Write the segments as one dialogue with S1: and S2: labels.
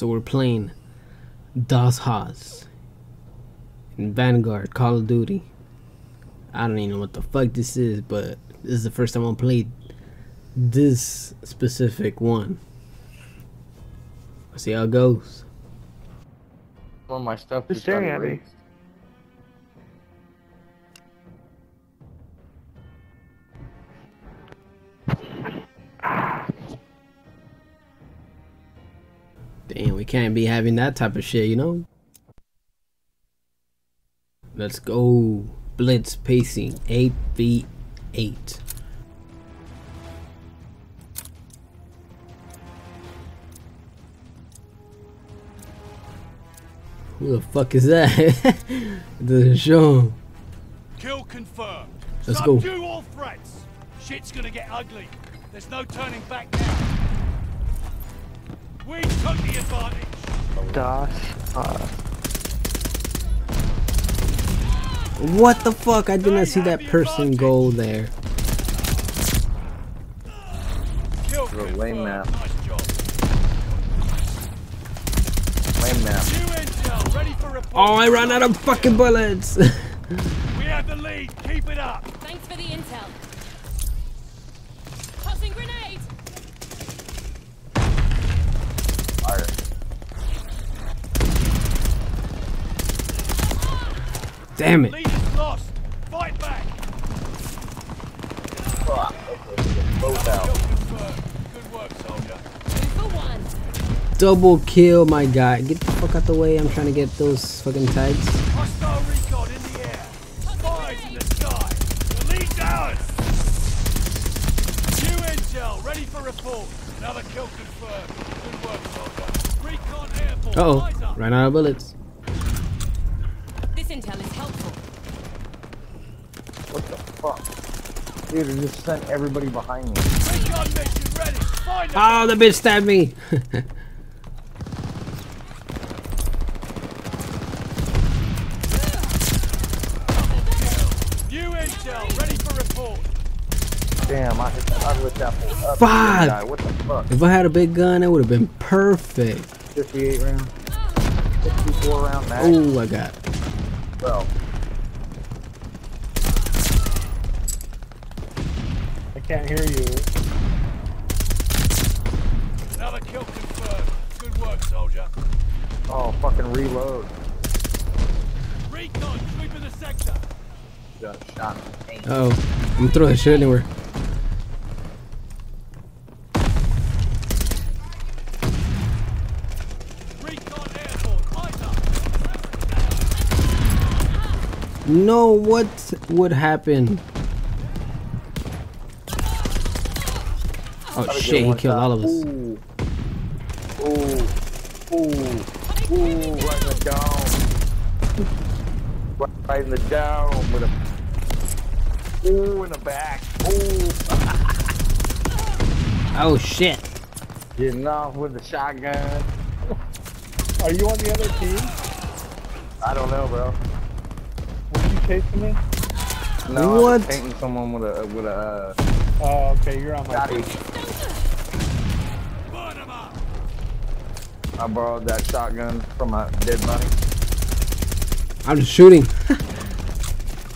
S1: So we're playing Das Haus in Vanguard Call of Duty. I don't even know what the fuck this is, but this is the first time I played this specific one. Let's see how it goes.
S2: Some of my stuff
S3: Just
S2: just
S3: staring at me.
S1: Damn, we can't be having that type of shit, you know? Let's go. Blitz pacing 8v8. Who the fuck is that? it doesn't show him.
S4: Kill confirmed.
S1: Let's go.
S4: Subdue all threats. Shit's gonna get ugly. There's no turning back now. We took the advantage.
S3: Das. Uh,
S1: What the fuck? I did not see that person go there.
S4: Kill
S2: You're a lame man.
S4: Nice job.
S2: Lame map.
S4: New intel ready for report.
S1: Oh, I ran out of fucking bullets.
S4: We have the lead. Keep it up.
S5: Thanks
S1: Damn it.
S4: Lead is lost. Fight back.
S2: Fuck. Both out.
S4: Good work, soldier.
S1: Double kill, my guy. Get the fuck out the way. I'm trying to get those fucking tags.
S4: Hostile recon in the air. Spies in the sky. The lead's ours. New intel ready for report. Another kill confirmed. Good work, soldier. Recon airborne.
S1: Uh oh. Ran out of bullets.
S5: This intel is helpful.
S2: What the fuck? Dude, it just sent everybody behind me.
S4: Recon mission ready. Find.
S1: Oh, the bitch stabbed me.
S4: New intel ready for report.
S2: Damn, I hit I lit that fool up.
S1: Fuck.
S2: Guy. What the fuck?
S1: if I had a big gun, it would have been perfect.
S2: 58 round? 64 round mag?
S1: Oh, I got.
S2: Bro.
S3: I can't hear you.
S4: Another kill confirmed. Good work, soldier.
S2: Oh, fucking reload.
S4: Recon sweeping the sector.
S2: Just shot.
S1: Uh oh. I'm gonna throw that shit anywhere.
S4: Recon airborne. Eyes up.
S1: No, what would happen? Oh shit, he
S2: one
S1: killed
S2: shot.
S1: all of us.
S2: Ooh. Ooh. Ooh. Ooh. Right in the dome. Right- Right in the dome with a. Ooh, in the back. Ooh.
S1: Oh shit.
S2: Getting off with the shotgun.
S3: Are you on the other team?
S2: I don't know, bro.
S3: Were you chasing me?
S2: No, I
S1: What?
S2: was painting someone with a with a uh,
S3: Oh, okay, you're on my
S2: shotty.
S3: team.
S2: I borrowed that shotgun from my dead buddy.
S1: I'm just shooting.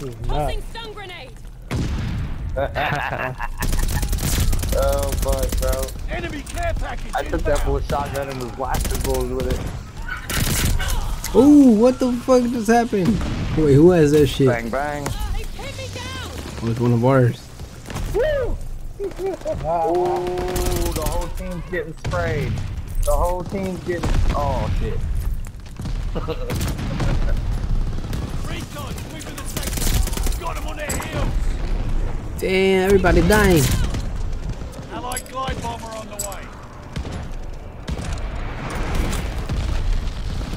S3: This is nuts.
S5: Tossing stun grenade.
S2: Oh, fuck, bro.
S4: Enemy care package.
S2: I took that full shotgun and was blasting bulls with it.
S1: Ooh, what the fuck just happened? Wait, who has that shit?
S2: Bang, bang.
S5: Uh, they pinned me down.
S1: Oh, it's one of ours.
S2: Ooh, the whole team's getting sprayed. The whole team's getting. Oh shit.
S4: Recon sweeping the sector. Got them on their heels.
S1: Damn, everybody dying.
S4: Allied glide bomber on the way.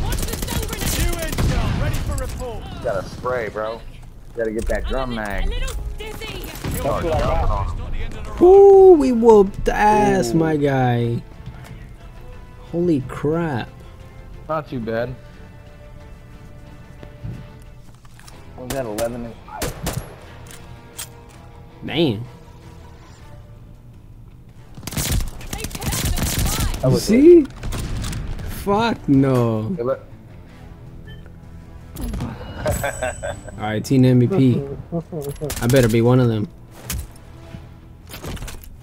S5: Watch the stun grenade.
S4: New intel ready for report.
S2: Gotta spray, bro. Gotta get that drum mag.
S5: little dizzy.
S3: That's what I got.
S4: It's not the end of the road.
S1: Ooh, we whooped ass,
S2: Ooh.
S1: my guy. Holy crap.
S2: Not too bad. Was that 11 and 5?
S1: Damn.
S5: They kept the spy.
S2: That
S1: see? Fuck no. Alright, team MVP. I better be one of them.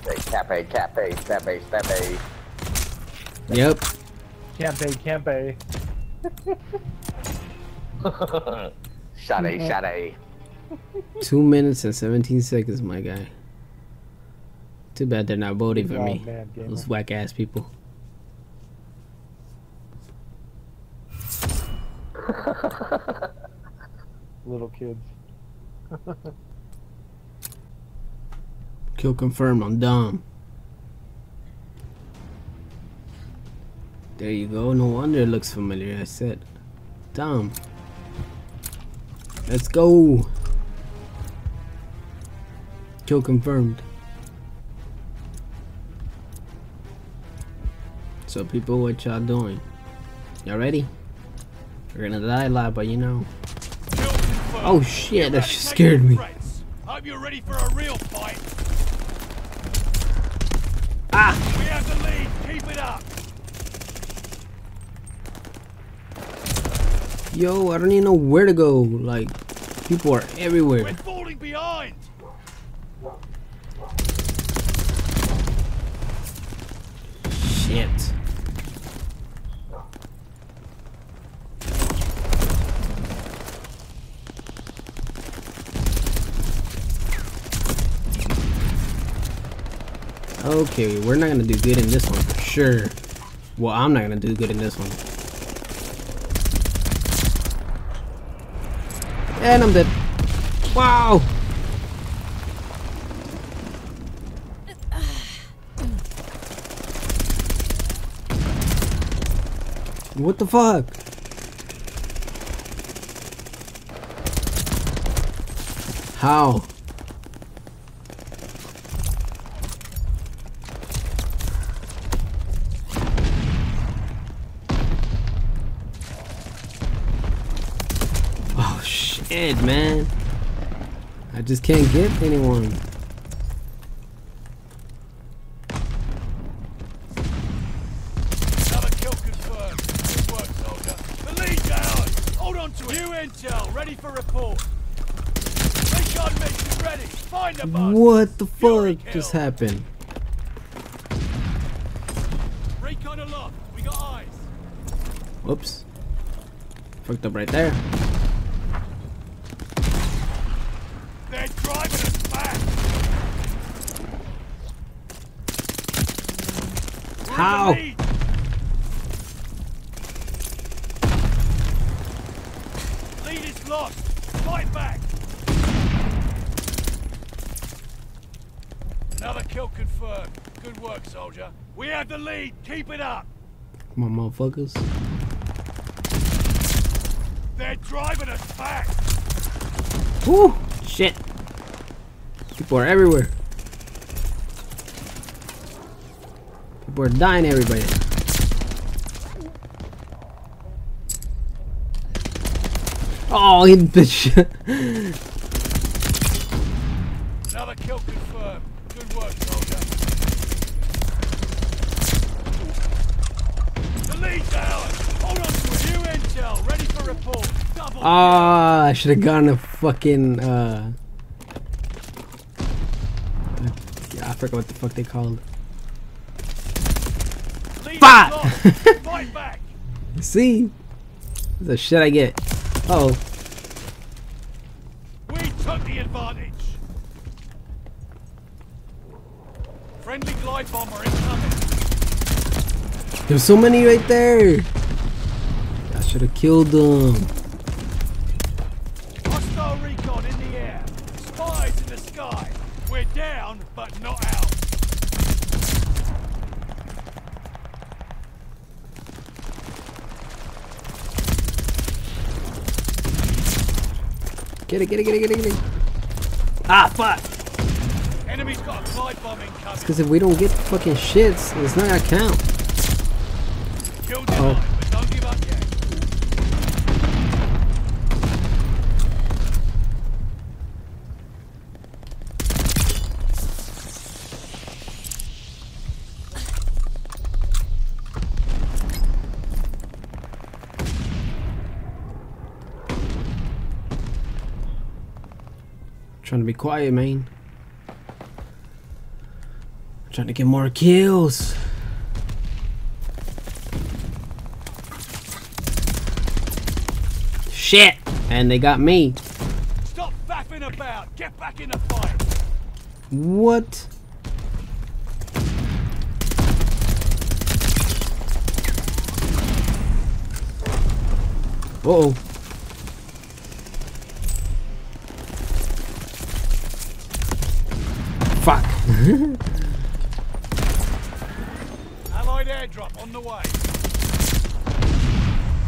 S2: Hey, cafe, cafe, cafe, cafe.
S1: Yep.
S3: Can't pay, can't pay.
S2: Shade, shade.
S1: Two minutes and 17 seconds, my guy. Too bad they're not voting for
S3: Oh,
S1: me.
S3: man.
S1: Those whack ass people.
S3: Little kids.
S1: Kill confirmed on Dom. There you go. No wonder it looks familiar. I said, Dom. Let's go. Kill confirmed. So people, what y'all doing? Y'all ready? We're gonna die a lot, but you know. Oh shit, that just scared me.
S4: Hope you're ready for a real fight.
S1: Ah!
S4: We have the lead. Keep it up.
S1: Yo, I don't even know where to go. Like, people are everywhere.
S4: We're falling behind.
S1: Shit. Okay, we're not gonna do good in this one for sure. Well, I'm not gonna do good in this one. And I'm dead. Wow! What the fuck? How? Oh shit, man. I just can't get anyone.
S4: Another kill confirmed. Good work, soldier. The lead's ours. Hold on to it. New intel. Ready for report. Recon mission ready. Find the bus.
S1: What the fuck just happened?
S4: Recon aloft. We got eyes.
S1: Whoops. Fucked up right there.
S4: They're driving us back. We're in the
S1: How?
S4: lead. Lead is lost. Fight back. Another kill confirmed. Good work, soldier. We have the lead. Keep it up.
S1: Come on, motherfuckers.
S4: They're driving us back.
S1: Woo! Shit. People are everywhere. People are dying everybody. Oh, he bitch.
S4: Another kill confirmed. Good work, soldier. The lead's ours. Hold on to it. New intel. Ready for report.
S1: Ah, I should have gone to fucking uh yeah, I forgot what the fuck they called. Fuck! See? The shit I get. Oh,
S4: We took the advantage. Friendly glide bomber incoming.
S1: there's so many right there. I should have killed them.
S4: Hostile recon in the air. Spies in the sky. We're down, but not out.
S1: Get it, get it, get it, get it, get it. Ah, fuck.
S4: Enemy's got a glide bomb incoming.
S1: Because if we don't get fucking shits, it's not gonna count.
S4: Kill
S1: Uh-oh. Trying to be quiet, man. Trying to get more kills. Shit! And they got me.
S4: Stop faffing about. Get back in the fight.
S1: What? Uh oh.
S4: Allied airdrop on the way.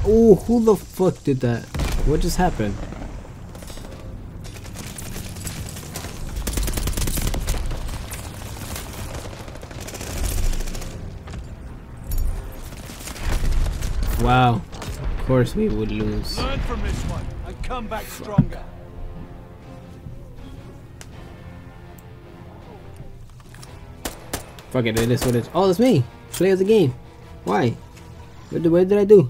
S1: Oh, who the fuck did that? What just happened? Wow. Of course we would lose.
S4: Learn from this one and come back stronger.
S1: Fuck it, it is what it is. Oh, it's me. Play as a game. Why? What what did I do?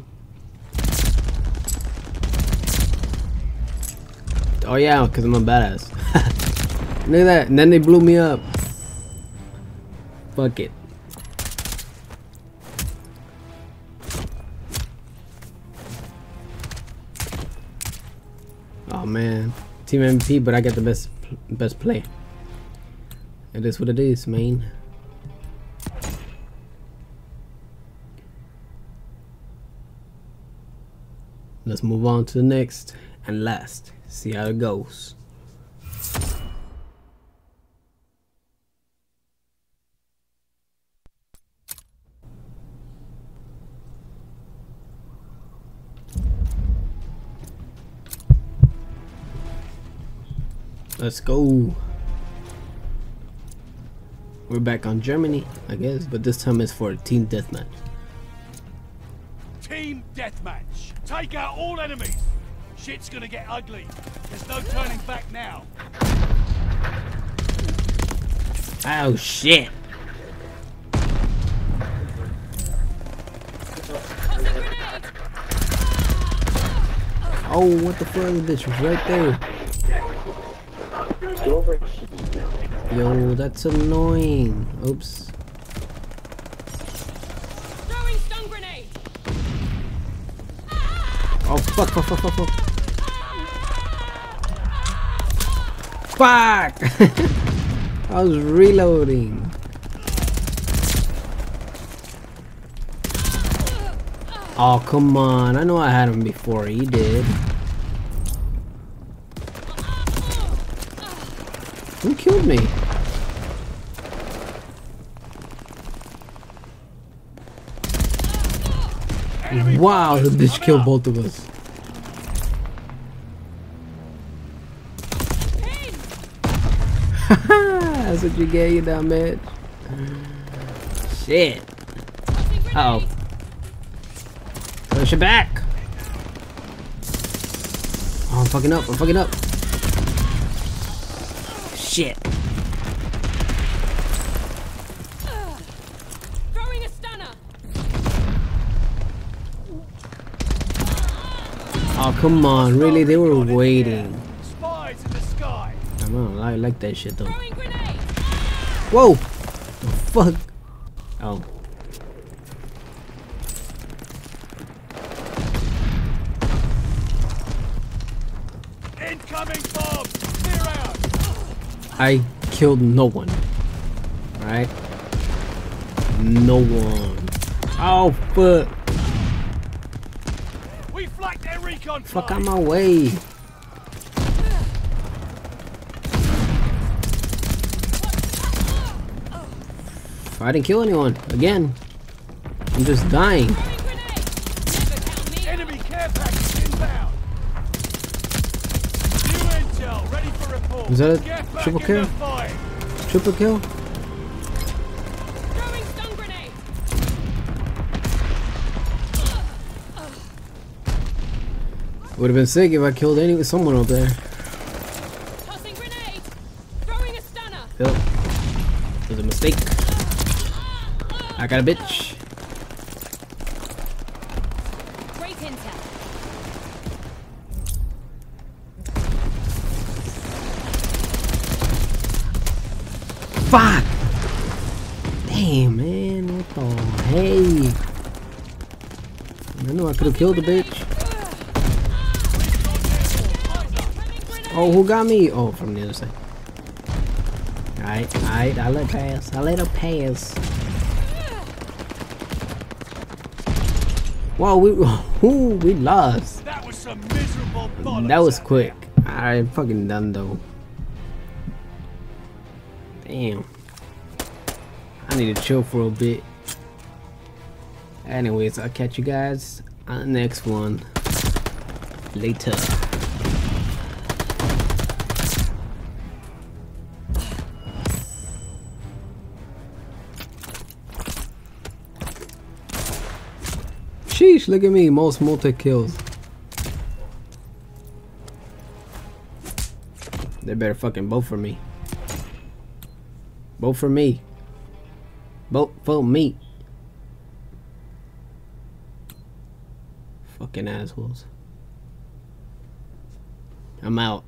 S1: Oh yeah, because I'm a badass. Look at that. And then they blew me up. Fuck it. Oh man. Team MVP, but I get the best best play. It is what it is, man. Let's move on to the next and last. See how it goes. Let's go. We're back on Germany, I guess, but this time it's for a team deathmatch.
S4: Team deathmatch. Take out all enemies. Shit's gonna get ugly. There's no turning back now.
S1: Oh shit.
S5: Toss a grenade!
S1: Oh, what the fuck? This was right there.
S2: Get over.
S1: Yo, that's annoying. Oops.
S5: Throwing stun grenade!
S1: Oh, fuck, fuck, fuck, fuck, fuck. Fuck! I was reloading. Oh, come on. I know I had him before he did. Who killed me? Wow, the bitch killed both of us. That's what you get, you dumb bitch. Shit. Uh oh. Push it back. Oh, I'm fucking up. I'm fucking up. Shit.
S5: Throwing a stunner!
S1: Oh, come on. Really? They were waiting.
S4: Spies in the sky.
S1: I don't know. I like that shit though. Whoa. The fuck. Oh.
S4: Incoming bomb. Clear out.
S1: I killed no one. Alright? No one. Oh, fuck.
S4: We flanked their recon
S1: Fuck out my way. I didn't kill anyone. Again. I'm just dying.
S5: Throwing grenade! Never count me out!
S4: Enemy care package inbound. New intel ready for report.
S1: Is that a triple kill? Triple kill? Would have been sick if I killed any someone up there.
S5: Tossing grenade! Throwing a stunner!
S1: Yep. It was a mistake. I got a bitch.
S5: Great intel!
S1: Fuck! Damn, man. What the hey? I knew I could have killed the bitch. Oh, who got me? Oh, from the other side. Alright, alright. I let pass. I let her pass. Whoa, we, ooh, we lost.
S4: That was some miserable.
S1: That was quick. I fucking done though. Damn. I need to chill for a bit. Anyways, I'll catch you guys on the next one. Later. Sheesh, look at me, most multi kills. They better fucking vote for me. Vote for me. Vote for me. Fucking assholes. I'm out.